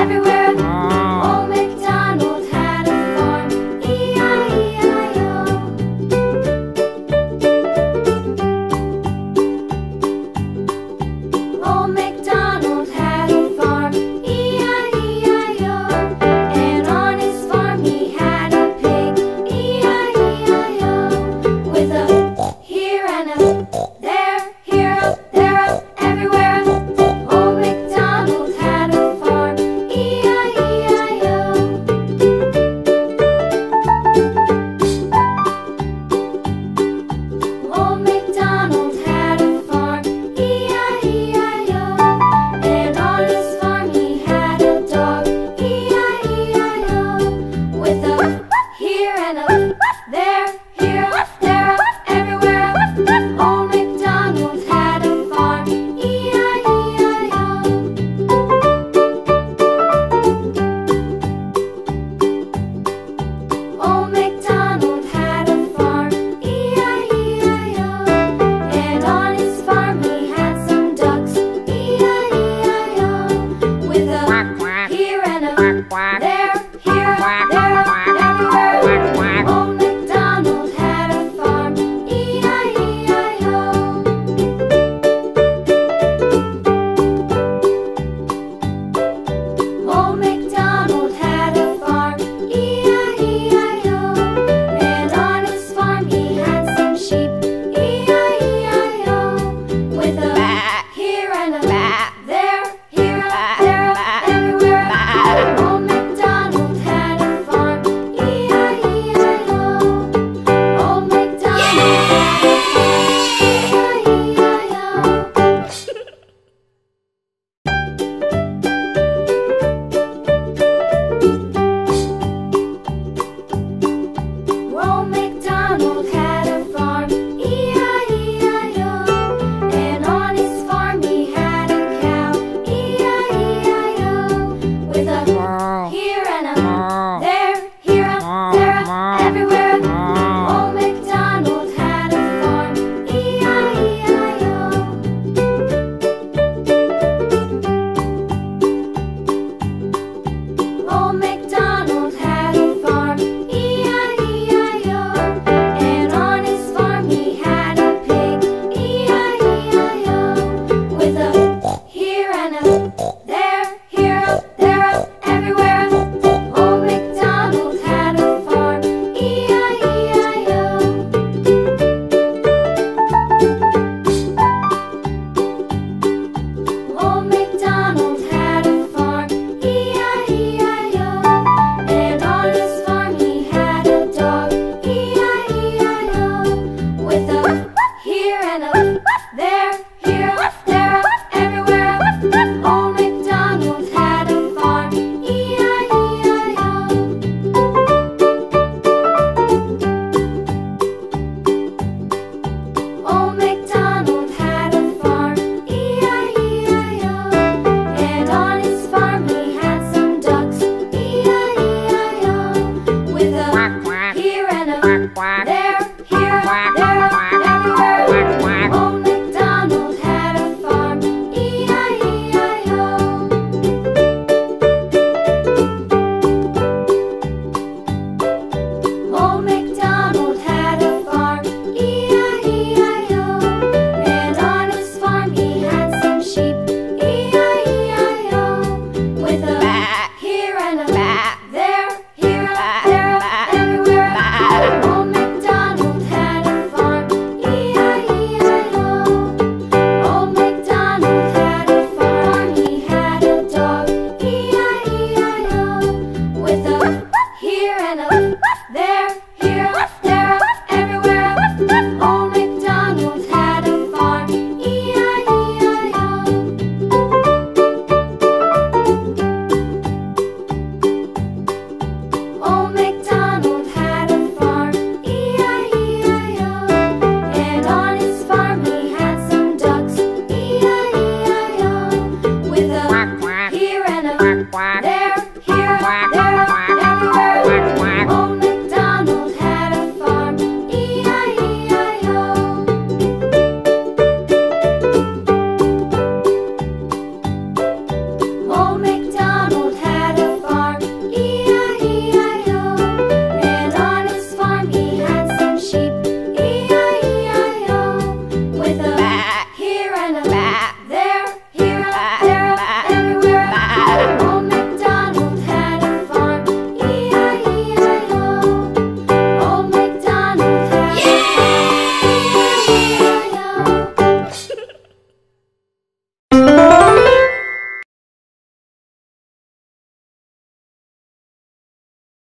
everywhere.